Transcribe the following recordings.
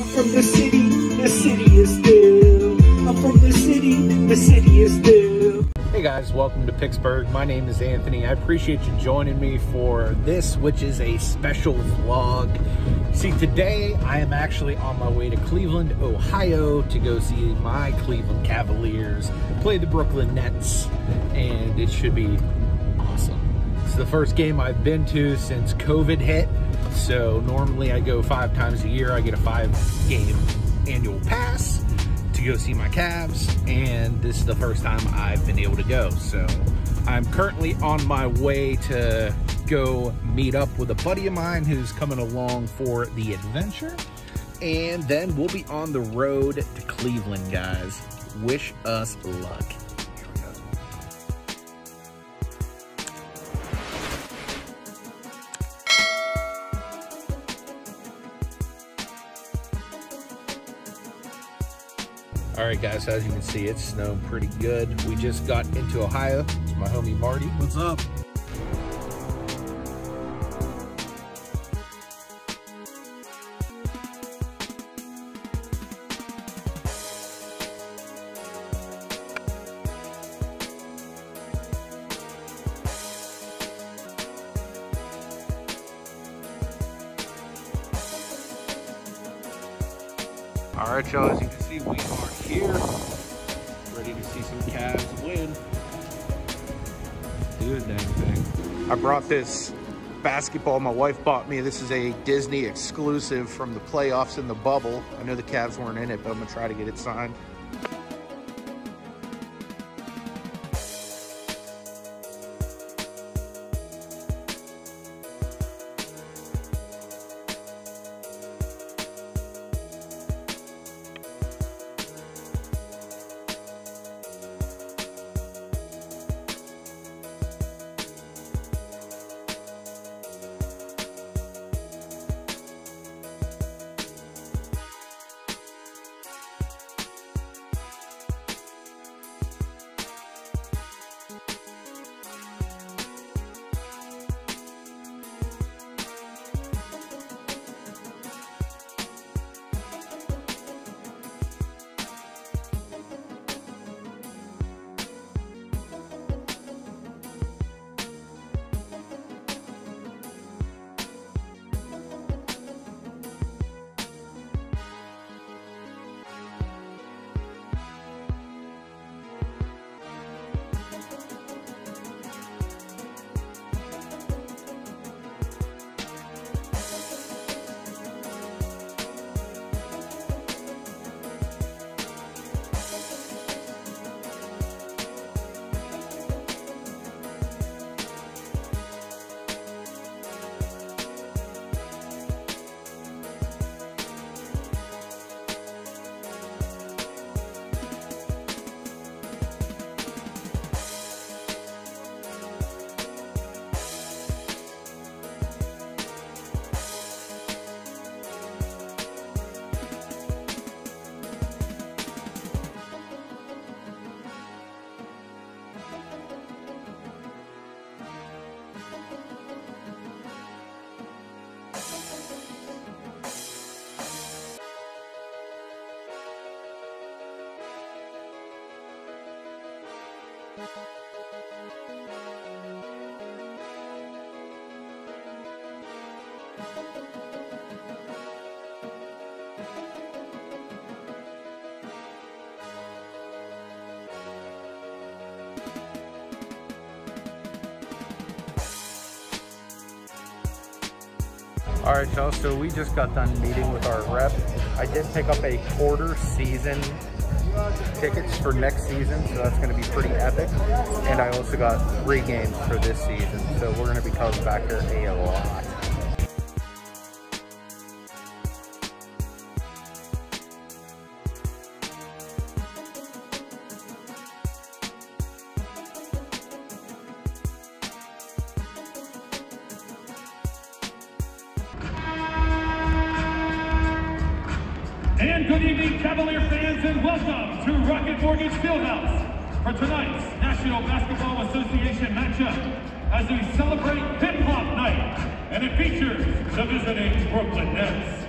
From the city, the city is still. I'm from the city, the city is still. Hey guys, welcome to Picksburgh. My name is Anthony. I appreciate you joining me for this, which is a special vlog. See, today I am actually on my way to Cleveland, Ohio to go see my Cleveland Cavaliers play the Brooklyn Nets, and it should be awesome. It's the first game I've been to since COVID hit, so normally I go five times a year. I get a five game annual pass to go see my Cavs, and this is the first time I've been able to go. So I'm currently on my way to go meet up with a buddy of mine who's coming along for the adventure. And then we'll be on the road to Cleveland, guys. Wish us luck. All right, guys, as you can see, it's snowing pretty good. We just got into Ohio. It's my homie Marty. What's up? All right, y'all, as you can see, we are here, ready to see some Cavs win. Do dang thing. I brought this basketball my wife bought me. This is a Disney exclusive from the playoffs in the bubble. I know the Cavs weren't in it, but I'm gonna try to get it signed. All right, y'all, so we just got done meeting with our rep. I did pick up a quarter season tickets for next season, so that's gonna be pretty epic. And I also got three games for this season, so we're gonna be coming back here a lot. good evening, Cavalier fans, and welcome to Rocket Mortgage Fieldhouse for tonight's National Basketball Association matchup as we celebrate Hip Hop Night, and it features the visiting Brooklyn Nets.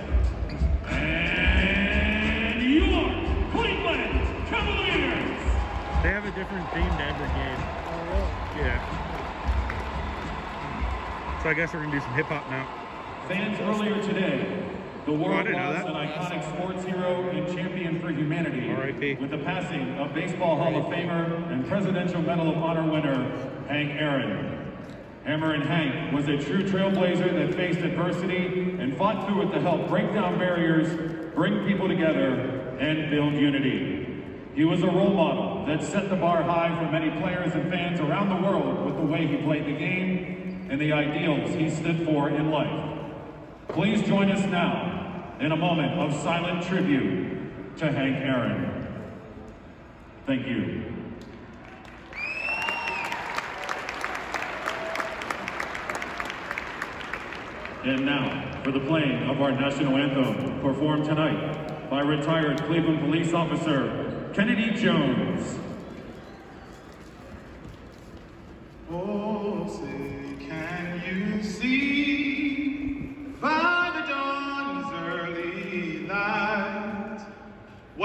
And your Cleveland Cavaliers! They have a different theme to every game. Oh. Yeah. So I guess we're going to do some hip-hop now. Fans earlier today the Oh, world didn't lost an iconic sports hero and champion for humanity R.I.P.. with the passing of Baseball Hall of Famer and Presidential Medal of Honor winner Hank Aaron. Hammerin' Hank was a true trailblazer that faced adversity and fought through it to help break down barriers, bring people together, and build unity. He was a role model that set the bar high for many players and fans around the world with the way he played the game and the ideals he stood for in life. Please join us now in a moment of silent tribute to Hank Aaron. Thank you. And now, for the playing of our national anthem, performed tonight by retired Cleveland police officer Kennedy Jones.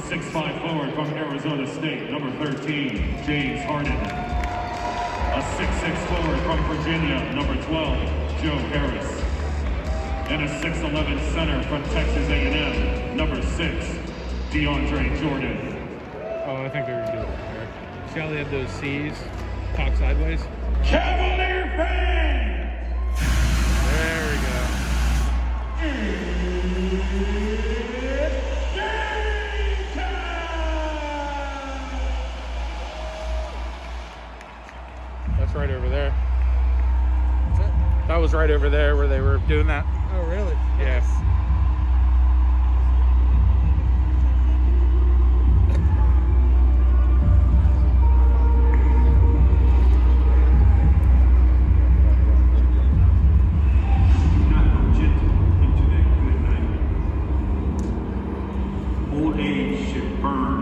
A 6'5 forward from Arizona State, number 13, James Harden. A 6'6 forward from Virginia, number 12, Joe Harris. And a 6'11 center from Texas A&M, number 6, DeAndre Jordan. Oh, I think they're do it. See how they have those C's cocked sideways? Cavalier fans! There we go. Was right over there where they were doing that. Oh, really? Yeah. not go gentle into that good night. Old age should burn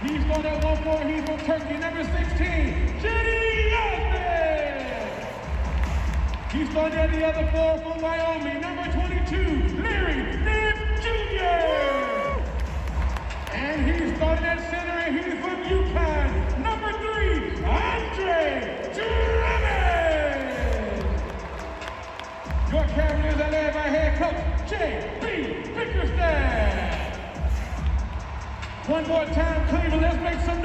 on that one four, he's from Turkey, number 16, Cedi Osman. He's starting at the other four from Wyoming, number 22, Larry Nance Jr. And he's starting at center, and he's from UConn, number three, Andre Drummond. Your Cavaliers are led by head coach J.B. One more time, Cleveland, let's make some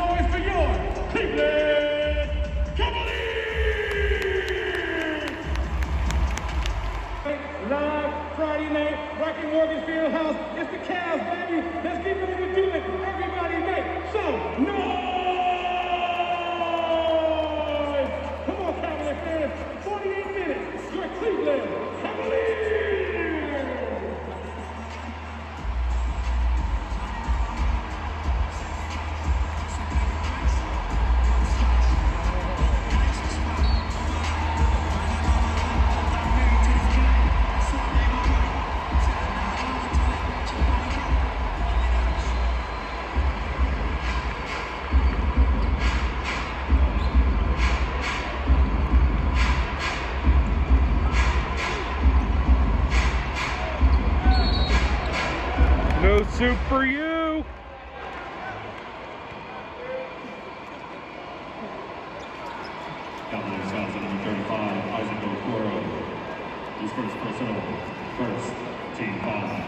His first personal, first team foul on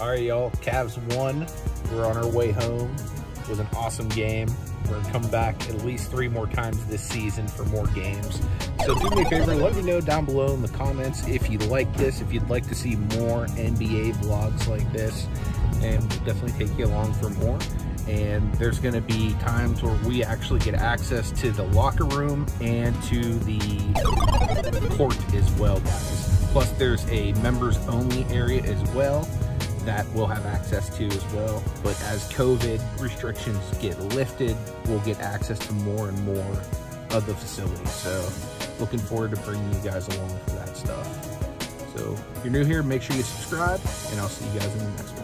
All right, y'all. Cavs won. We're on our way home. It was an awesome game. We're gonna come back at least three more times this season for more games. So do me a favor, let me know down below in the comments if you like this, if you'd like to see more NBA vlogs like this, and we'll definitely take you along for more. And there's gonna be times where we actually get access to the locker room and to the court as well, guys. Plus there's a members only area as well that we'll have access to as well. But as COVID restrictions get lifted, we'll get access to more and more of the facilities. So looking forward to bringing you guys along for that stuff. So if you're new here, make sure you subscribe and I'll see you guys in the next one.